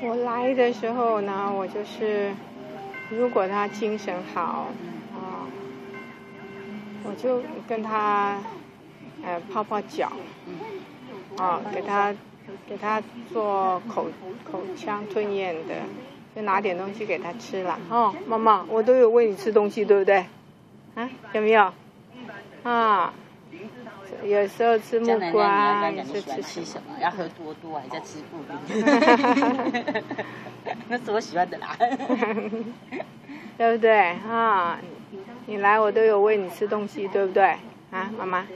我来的时候呢，我就是如果他精神好啊，我就跟他呃泡泡脚，啊，给他给他做口口腔吞咽的，就拿点东西给他吃了。哦，妈妈，我都有喂你吃东西，对不对？啊，有没有？啊。有时候吃木瓜，有时候吃什么？要喝多多，还在吃布丁。那是我喜欢的啦。对不对啊？你来我都有喂你吃东西，对不对？啊，妈妈，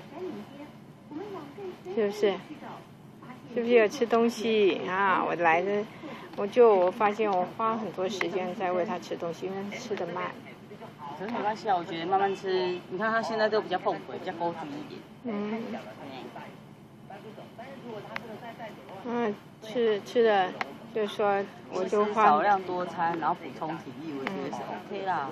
是不是？是不是有吃东西啊？我来的，我就我发现我花很多时间在喂它吃东西，因为吃的慢。可是没关系啊，我觉得慢慢吃。你看他现在都比较后悔，比较高级一点。嗯。嗯，吃吃的，就说我就花。少量多餐，然后补充体力，我觉得是 OK 啦。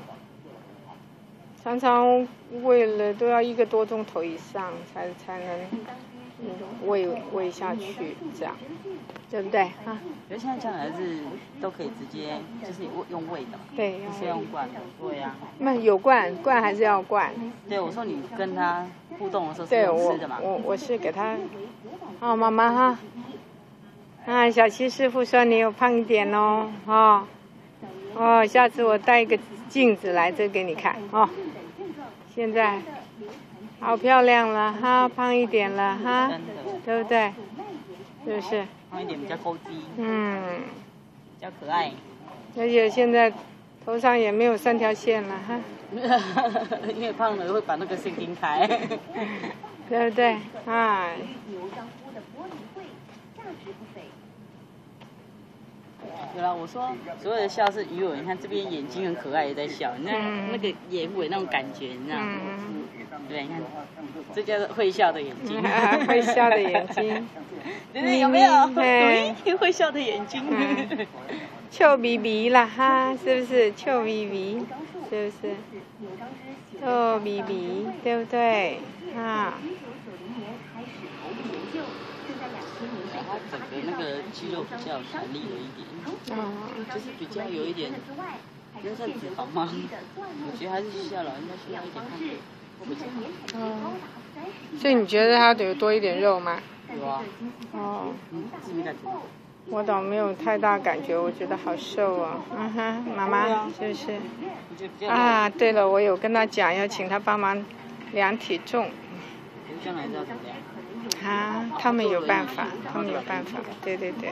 常常喂了都要一个多钟头以上才才能喂喂下去，这样。对不对啊？因为现在教孩子都可以直接就是用喂的，对，不是用灌，对呀。那有罐，罐还是要罐？对，我说你跟他互动的时候是用吃的嘛。我我是给他，哦，妈妈哈，啊，小七师傅说你有胖一点哦，哦，哦，下次我带一个镜子来这给你看哦。现在好漂亮了哈，胖一点了哈，对不对？是不是？胖一点比较高级，嗯，比较可爱。而且现在头上也没有三条线了哈。因为胖了会把那个线钉开，对不对？啊。对了，我说所有的笑是鱼尾，你看这边眼睛很可爱也在笑，你看那个眼尾那种感觉，你知道吗？对，你看，这叫做会笑的眼睛。会笑的眼睛。你有没有？对，会笑的眼睛。臭咪咪啦哈，是不是？臭咪咪，是不是？臭咪咪，对不对？啊。整个那个肌肉比较弹力了一点，就是比较有一点，那算脂肪吗？我觉得还是需要了，应该需要一点胖哦，所以你觉得他得多一点肉吗？有啊。哦。我倒没有太大感觉，我觉得好瘦哦。嗯哼，妈妈是不是？啊，对了，我有跟他讲要请他帮忙量体重。啊，他们有办法，他们有办法，对对对，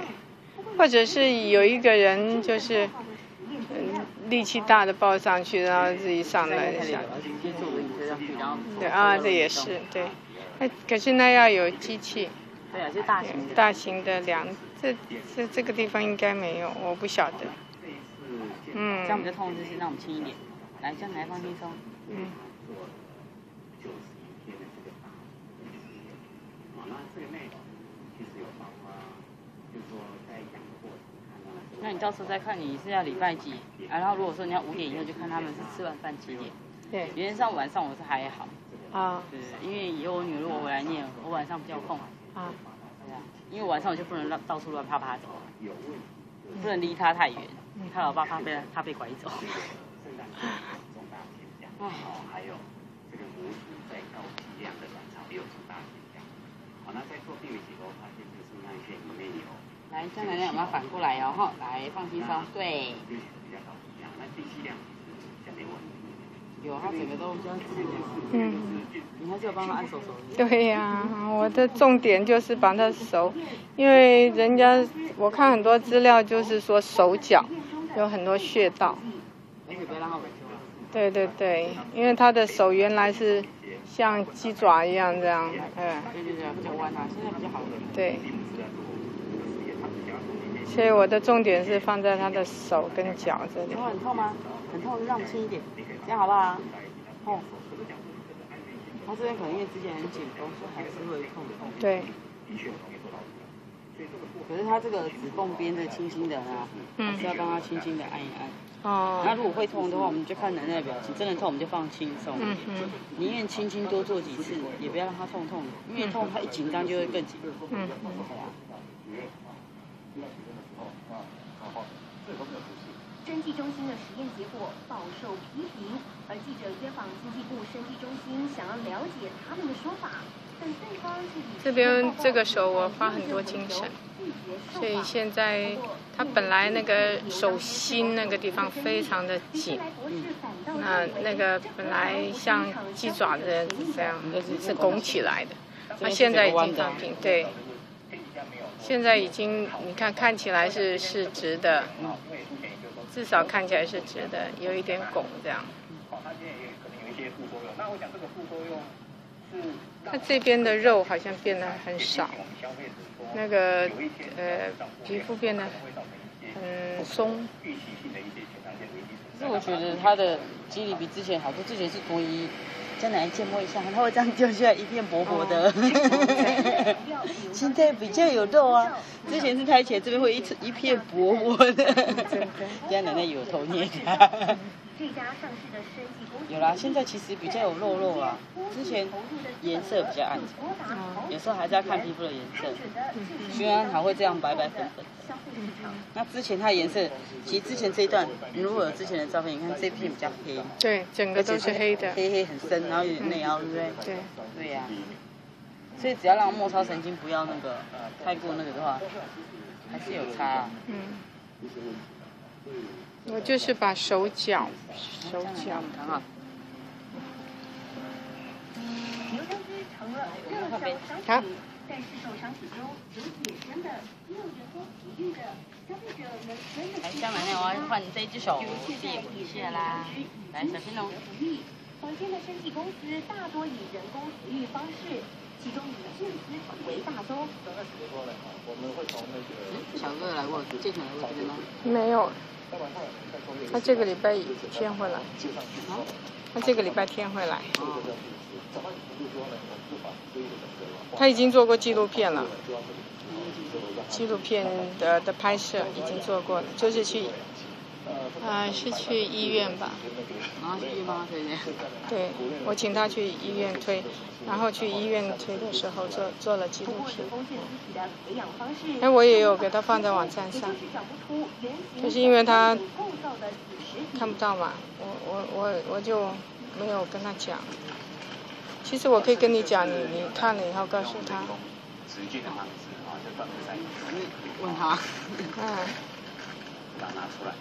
或者是有一个人就是，嗯，力气大的抱上去，然后自己上来一下。对啊，这也是对，哎可是那要有机器。对啊，就大型的。大型的量，这这这个地方应该没有，我不晓得。嗯。这样比较痛，就是让我们轻一点，来，这样来放轻松。嗯。那你到时候再看你是要礼拜几，然后如果说你要五点以后就看他们是吃完饭几点。对。原则上晚上我是还好。啊。对，因为以后我女儿如果回来念，我晚上比较空。啊。对啊，因为晚上我就不能乱到处乱啪啪走，不能离他太远，他老爸怕被怕被拐走。哦。还有这个无处在高剂量的卵巢也有重大现象。好，那在做病理结构发现就是那一些里面有。来，将来呢，我们反过来哦，哈，来放轻松，对。有，他整个都这样子。嗯。你还是有帮他按手手。对呀，我的重点就是把他手，因为人家我看很多资料就是说手脚有很多穴道。对对对，因为他的手原来是像鸡爪一样这样，嗯。对对对，比较弯啊，现在比较好对。所以我的重点是放在他的手跟脚这里。很痛吗？很痛，让我轻一点，这样好不好？痛。他这边可能因为之前很紧绷，所以还是会痛痛。对。可是他这个指缝边的轻轻的啊，是要帮他轻轻的按一按。哦。那如果会痛的话，我们就看奶奶的表情，真的痛我们就放轻松。嗯嗯。宁愿轻轻多做几次，也不要让他痛痛的，因为痛他一紧张就会更紧。嗯嗯。中心的实验结果饱受批评，而记者约访经济部生技中心，想要了解他们的说法，但对方这边这个手我花很多精神，所以现在他本来那个手心那个地方非常的紧，那那个本来像鸡爪子这样是拱起来的，他现在已经放平，对。现在已经，你看看起来是是直的，至少看起来是直的，有一点拱这样。它这个副作用是……它这边的肉好像变得很少，那个呃皮肤变得很松。那我觉得它的肌理比之前好多，之前是脱衣。再来见摸一下，它会这样掉下来一片薄薄的。现在比较有肉啊，之前是抬起来这边会一一片薄薄的。叫 奶奶有头捏它。有啦，现在其实比较有肉肉啊，之前颜色比较暗沉，有时候还是要看皮肤的颜色。虽然还会这样白白粉粉。那之前它颜色，其实之前这一段，如果有之前的照片，你看这片比较黑。对，整个都是黑的。黑黑很深，然后有点内凹，对不对？对。对呀。所以只要让末梢神经不要那个太过那个的话，还是有差。嗯。我就是把手脚，手脚。好。好。来，下面呢，我要换这只手借一下啦。来，小心龙。房间的生技公司大多以人工抚育方式，其中以菌丝为大宗。小哥来过，借钱来过吗？没有。他这个礼拜天会来。他这个礼拜天会来。他已经做过纪录片了，纪录片的的拍摄已经做过了，就是去，啊，是去医院吧？啊，去医院推的。对，我请他去医院推，然后去医院推的时候做做了记录片。哎，我也有给他放在网站上，就是因为他看不到嘛，我我我我就没有跟他讲。其实我可以跟你讲，你你看了以后告诉他。问他。嗯。把它拿出来。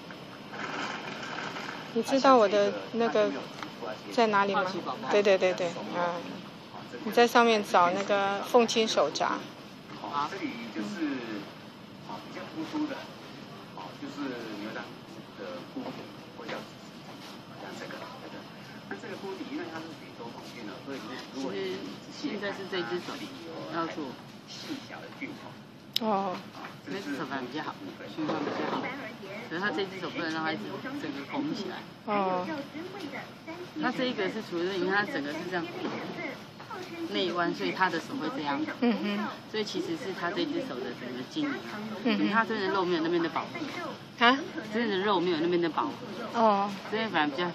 你知道我的那个在哪里吗？对对对对，嗯。你在上面找那个凤青手札。好，这里就是啊比较突出的，啊就是牛腩的锅底，或者像这个这个，那这个锅底因为它是。其实现在是这只手要做细小的菌虫。哦。那只手反而比较好，循环比较好。可是他这只手不能让它整个拱起来。哦。那这一个是除了你看它整个是这样内弯，所以他的手会这样。嗯哼。所以其实是他这只手的整个筋，嗯哼。他真的肉没有那边的饱和。啊？真的肉没有那边的饱和。哦。这边反而比较。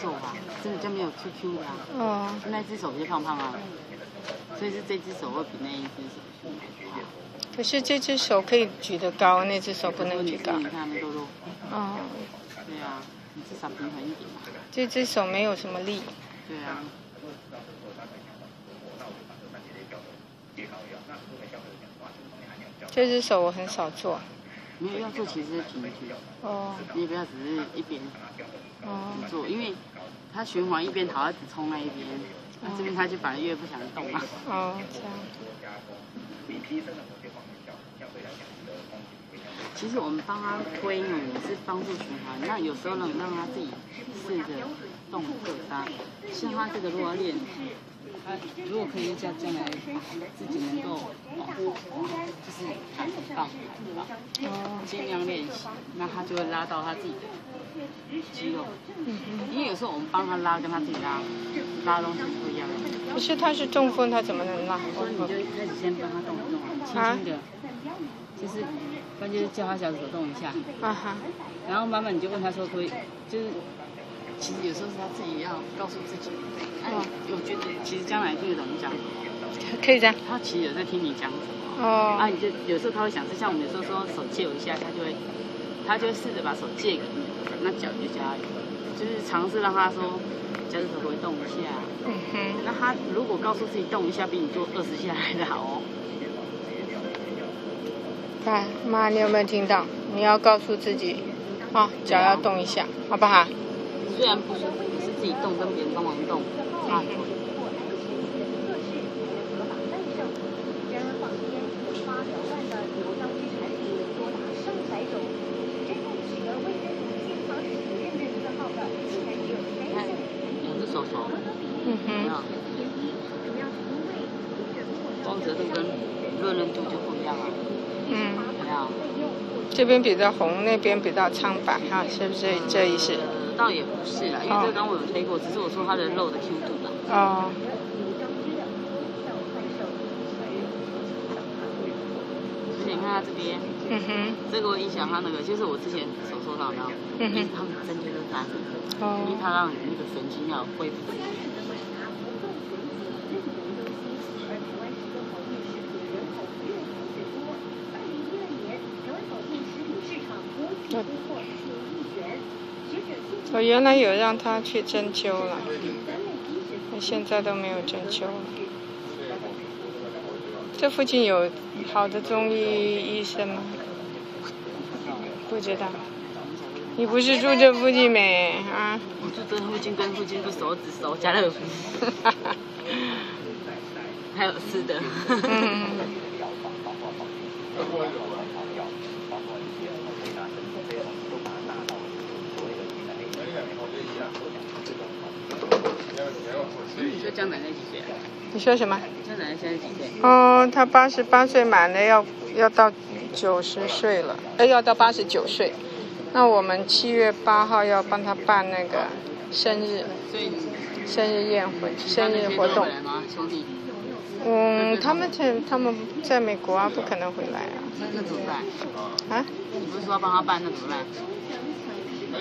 瘦啊，真的就没有 Q Q 的啊。哦。那只手就胖胖啊，所以是这只手会比那一只手可是这只手可以举得高，那只手不能举高。你看那。对啊，你至少平衡一点嘛。这只手没有什么力。对啊。这只手我很少做。没有要做，其实是平举。哦。你不要只是一边。哦，做，因为它循环一边好，它只冲那一边，那这边他就反而越不想动了。哦，这样。其实我们帮他推呢，也是帮助循环。那有时候呢，让他自己试着动各单。像他这个如果练，他如果可以将将来自己能够保护，就是很棒很棒，哦，尽量练习，那他就会拉到他自己的。肌肉，因为有时候我们帮他拉，跟他自己拉，拉东西是不一样的。可是他是中风，他怎么能拉？所以你就开始先帮他动一动，轻轻的，就是关键是叫他小手动一下。啊哈。然后慢慢你就问他说可以，就是其实有时候是他自己要告诉自己。哦。我觉得其实将来听得懂你讲。可以这样。他其实有在听你讲什么。哦。啊，你就有时候他会想，就像我们有时候说手借我一下，他就会。他就试着把手借给你，那脚就加油，就是尝试让他说脚趾头会动一下。嗯哼。那他如果告诉自己动一下，比你做二十下来的好哦。看，妈，你有没有听到？你要告诉自己，啊，脚要动一下，好不好？虽然不是不是自己动，跟别人帮忙动，啊。嗯哼，光泽度跟润润度就不一样了。嗯，这边比较红，那边比较苍白，哈，是不是这意思？倒也不是啦，因为这个刚我有推过，只是我说它的肉的 Q 度啦。哦。你看它这边，嗯哼，这个会影响它那个，就是我之前手受到的，嗯哼，他们针灸的单，哦，因为它让你那个神经要恢复。我原来有让他去针灸了，他现在都没有针灸了。这附近有好的中医医生吗？不知道。你不是住这附近没？啊？我住这附近，跟附近不熟，只熟家乐福。还有吃的。你说江奶奶几岁？你说什么？江奶奶现在几岁？哦，她八十八岁满了，要要到九十岁了，哎，要到八十九岁。那我们七月八号要帮她办那个生日，生日宴会、生日活动。嗯，他们在他们在美国啊，不可能回来啊。那怎么办？啊？你不是说帮他办，那怎么办？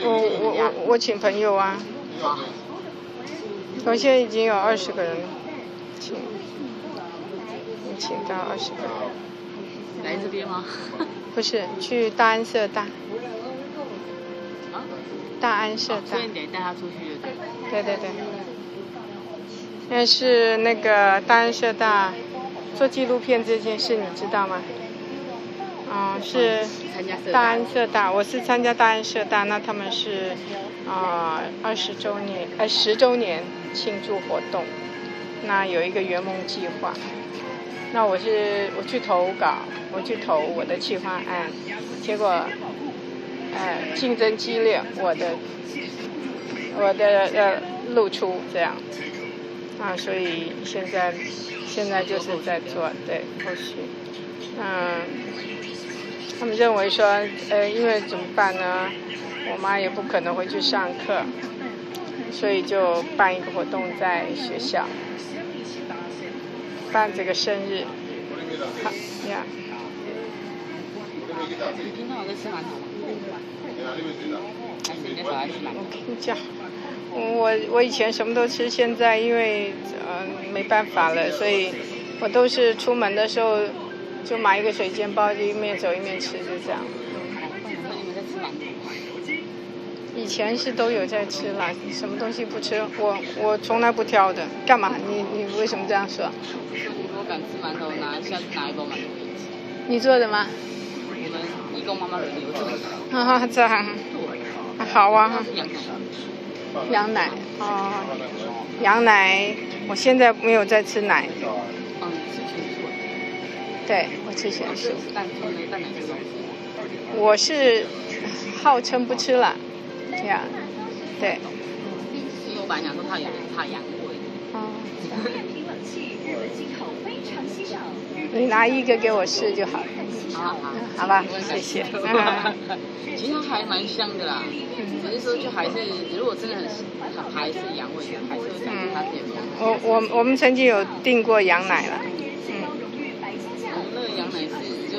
我我我我请朋友啊。我现在已经有二十个人了，请，请到二十个人。来这边吗？不是，去大安社大。啊？大安社大。所以得带他出去。对对对。那是那个大安社大做纪录片这件事，你知道吗？啊，是大安社大，我是参加大安社大，那他们是啊二十周年，呃十周年庆祝活动，那有一个圆梦计划，那我是我去投稿，我去投我的计划案，结果，呃竞争激烈，我的我的呃露出这样，啊所以现在现在就是在做对后续，嗯。他们认为说，呃，因为怎么办呢？我妈也不可能回去上课，所以就办一个活动在学校，办这个生日。好呀。我跟你讲，我我以前什么都吃，现在因为嗯没办法了，所以我都是出门的时候。就买一个水煎包，就一面走一面吃，就这样。以前是都有在吃了，什么东西不吃？我我从来不挑的。干嘛？你你为什么这样说？我敢吃馒头，拿下拿一包馒头给你吃。你做的吗？我们一共妈妈轮流做。哈哈，这样。好啊。羊奶。哦。羊奶，我现在没有在吃奶。对，我吃全素。我是号称不吃了，呀，对。因为我本来想说怕有人怕羊味。哦。你拿一个给我试就好了。好好。好吧，谢谢。其实它还蛮香的啦，只是说就还是如果真的很还是羊味，还是会感觉它点香。我我我们曾经有订过羊奶了。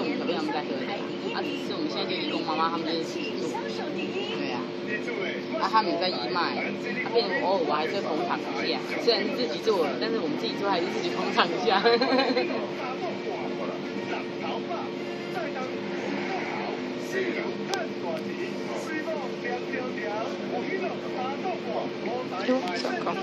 妈妈他们在喝的吧啊只是我们现在就自己做，对呀，啊，他们在义卖，他们偶尔我还是捧场一下，虽然是自己做的，但是我们自己做还是自己捧场一下。哟，小康。